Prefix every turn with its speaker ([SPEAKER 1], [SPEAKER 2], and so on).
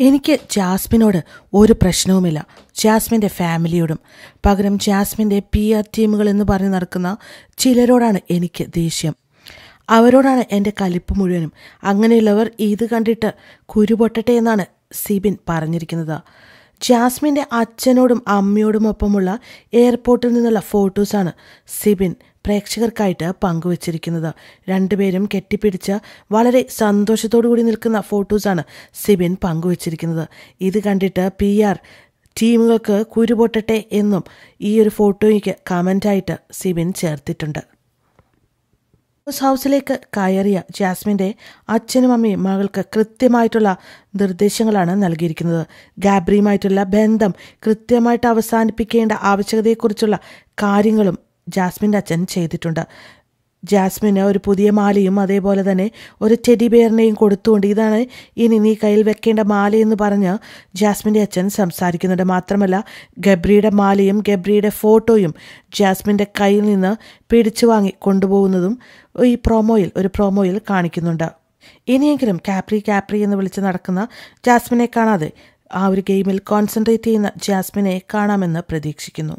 [SPEAKER 1] എനിക്ക് ജാസ്മിനോട് ഒരു പ്രശ്നവുമില്ല. ജാസ്മിന്റെ ഫാമിലിയോടും. പകരം ജാസ്മിന്റെ പി ആർ ടീമുകൾ എന്ന് പറഞ്ഞ് നടക്കുന്ന ചിലരോടാണ് എനിക്ക് ദേഷ്യം. അവരോടാണ് എന്റെ കലിപ്പ് മുഴുവനും. അങ്ങനെയുള്ളവർ ഇത് കണ്ടിട്ട് കുരുപൊട്ടട്ടെ എന്നാണ് സിബിൻ പറഞ്ഞിരിക്കുന്നത്. ജാസ്മിന്റെ അച്ഛനോടും അമ്മയോടും അമ്മയോടുമൊപ്പമുള്ള എയർപോർട്ടിൽ നിന്നുള്ള ഫോട്ടോസാണ് സിബിൻ പ്രേക്ഷകർക്കായിട്ട് പങ്കുവച്ചിരിക്കുന്നത്. രണ്ടുപേരും കെട്ടിപ്പിടിച്ച് വളരെ സന്തോഷത്തോടു കൂടി നിൽക്കുന്ന ഫോട്ടോസാണ് സിബിൻ പങ്കുവച്ചിരിക്കുന്നത്. ഇത് കണ്ടിട്ട് പി ആർ ടീമുകൾക്ക് കുരുപൊട്ടട്ടെ എന്നും ഈ ഒരു ഫോട്ടോയ്ക്ക് കമന്റായിട്ട് സിബിൻ ചേർത്തിട്ടുണ്ട്. ഹൗസ് ഹൗസിലേക്ക് കയറിയ ജാസ്മിന്റെ അച്ഛനും അമ്മയും മകൾക്ക് കൃത്യമായിട്ടുള്ള നിർദ്ദേശങ്ങളാണ് നൽകിയിരിക്കുന്നത്. ഗാബ്രിയുമായിട്ടുള്ള ബന്ധം കൃത്യമായിട്ട് അവസാനിപ്പിക്കേണ്ട ആവശ്യകതയെക്കുറിച്ചുള്ള കാര്യങ്ങളും ജാസ്മിന്റെ അച്ഛൻ ചെയ്തിട്ടുണ്ട്. ജാസ്മിന് ഒരു പുതിയ മാലയും അതേപോലെ തന്നെ ഒരു ടെഡി ബെയറിനെയും കൊടുത്തുകൊണ്ട് ഇതാണ് ഇനി നീ കയ്യിൽ വെക്കേണ്ട മാലയെന്ന് പറഞ്ഞ് ജാസ്മിന്റെ അച്ഛൻ സംസാരിക്കുന്നുണ്ട്. മാത്രമല്ല ഗബ്രിയുടെ മാലയും ഗബ്രിയുടെ ഫോട്ടോയും ജാസ്മിന്റെ കയ്യിൽ നിന്ന് പിടിച്ചു വാങ്ങി കൊണ്ടുപോകുന്നതും ഈ പ്രൊമോയിൽ ഒരു പ്രൊമോയിൽ കാണിക്കുന്നുണ്ട്. ഇനിയെങ്കിലും കാപ്രി കാപ്രി എന്ന് വിളിച്ച് നടക്കുന്ന ജാസ്മിനെ കാണാതെ ആ ഒരു ഗെയിമിൽ കോൺസെൻട്രേറ്റ് ചെയ്യുന്ന ജാസ്മിനെ കാണാമെന്ന് പ്രതീക്ഷിക്കുന്നു.